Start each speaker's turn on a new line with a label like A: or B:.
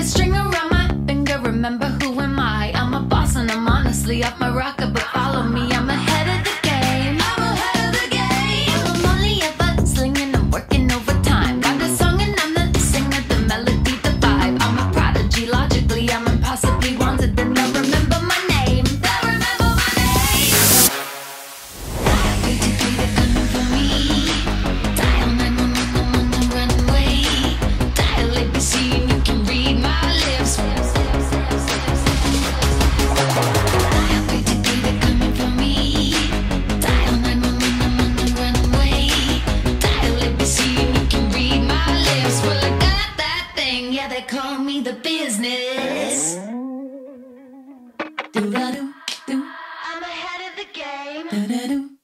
A: a string around my finger. Remember who am I? I'm a boss and I'm honestly up my rocker, but. call me the business. Do-da-do, do. I'm ahead of the game. Do-da-do.